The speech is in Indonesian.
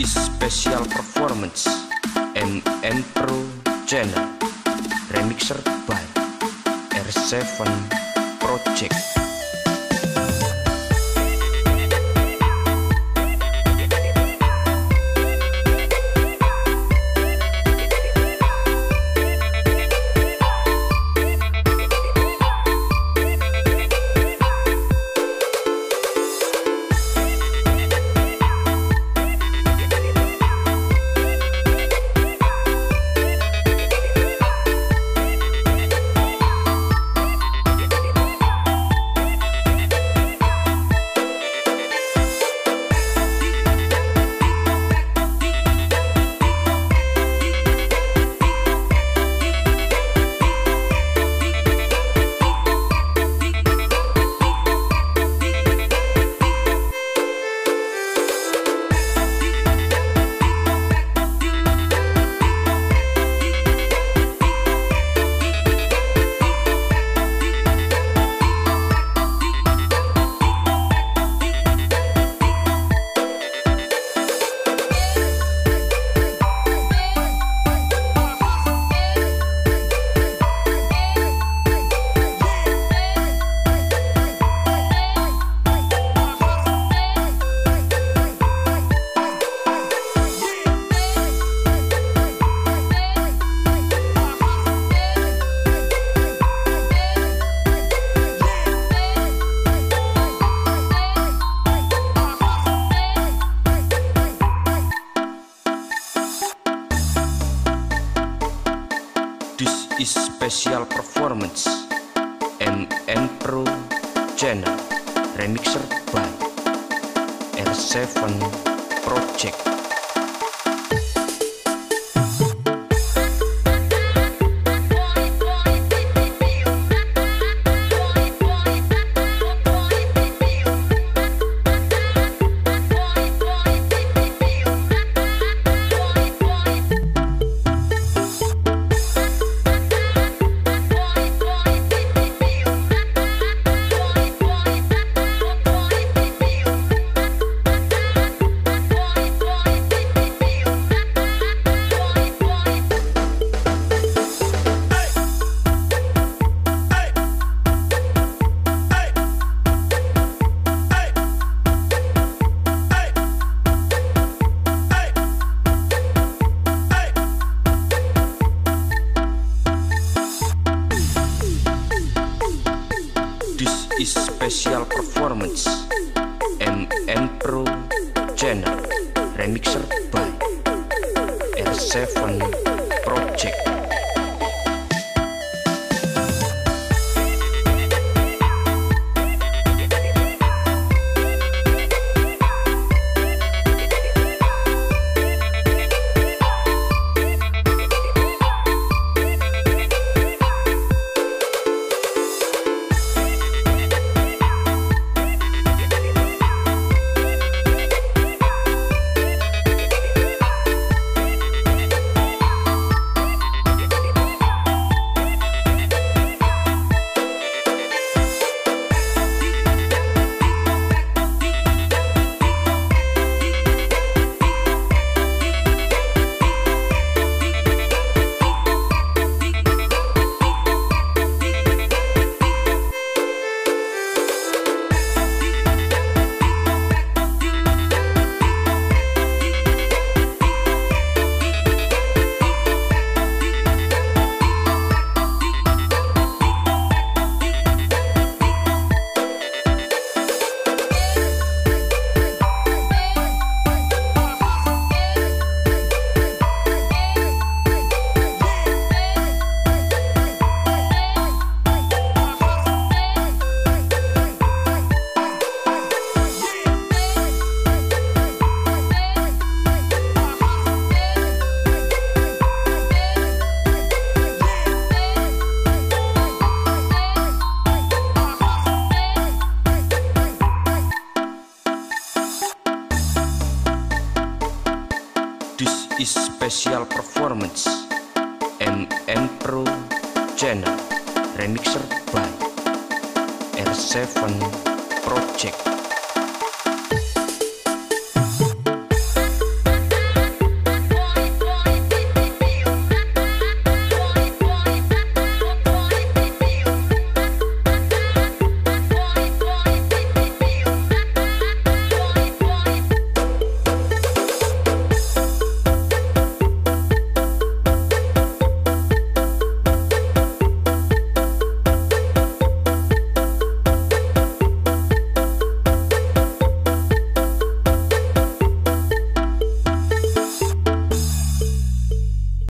is special performance MN Pro Channel. Remixer by R7 Project special performance. MN Pro Channel Remixer by R7 Project special performance. MN Pro Channel. Remixer by R7 Project is special performance. MN Pro Channel Remixer by R7 Project